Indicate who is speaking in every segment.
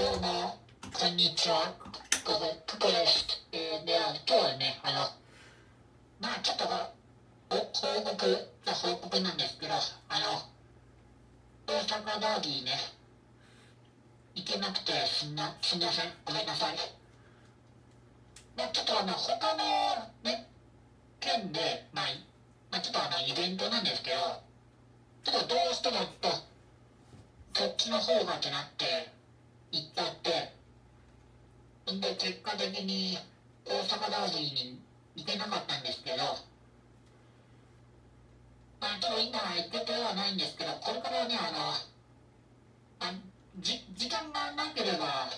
Speaker 1: どうも、こんにちは。ここ、ここです。えー、では、今日はね、あの、まあちょっと、お報告、報告なんですけど、あの、大阪ダービーね、行けなくてすんな、すみません。ごめんなさい。まあちょっとあの、他のね、県で、まあ、まあちょっとあの、イベントなんですけど、ちょっとどうしてもっと、そっちの方がってなって、行っちゃって、んで、結果的に大阪ダービーに行けなかったんですけど、まあ、ちょっと今行けてはないんですけど、これからね、あの、あじ時間がなければ、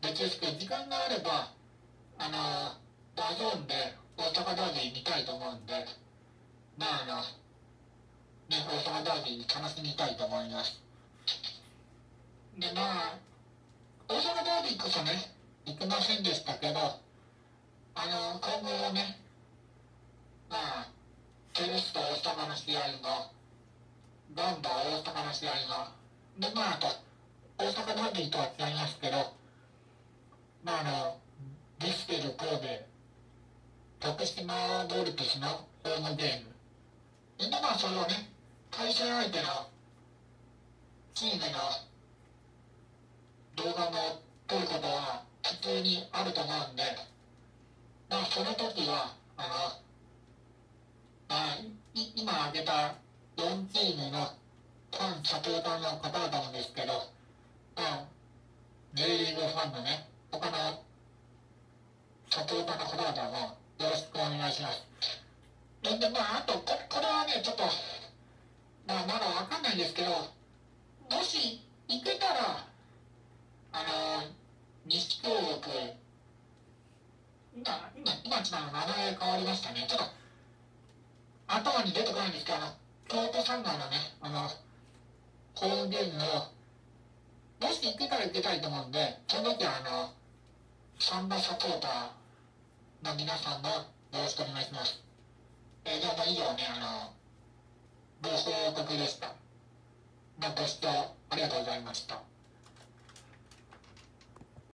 Speaker 1: 別ですけど、時間があれば、あの、ダゾーンで大阪ダービー見たいと思うんで、まあ、あの、ね、大阪ダービー楽しみたいと思います。で、まあ、大阪ダービーこそね、行けませんでしたけど、あの、今後はね、まあ、セレッソ大阪の試合も、ガンバ大阪の試合も、で、まあ、あと、大阪ダービーとは違いますけど、まあ、あの、ディステル神戸、徳島ボルテスのホームゲーム。で、まあ、それをね、対戦相手のチームのると思うんで、まあ、その時は、あの、まあ、今挙げた4チームのファン、サポーターの方々なんですけど、まあ、J リーグファンのね、他のサポーターの方々もよろしくお願いします。で、まあ、あとこ、これはね、ちょっと、まあ、まだわかんないんですけど、今、今、今ちょっと名前変わりましたね。ちょっと、頭に出てこないんですけど、あの、京都サンガのね、あの、ホームゲームを、もし行けたら行けたいと思うんで、その時はあの、サンバサポーターの皆さんもよろしくお願いします。えー、では、以上ね、あの、ご報告でした。ご視聴ありがとうございました。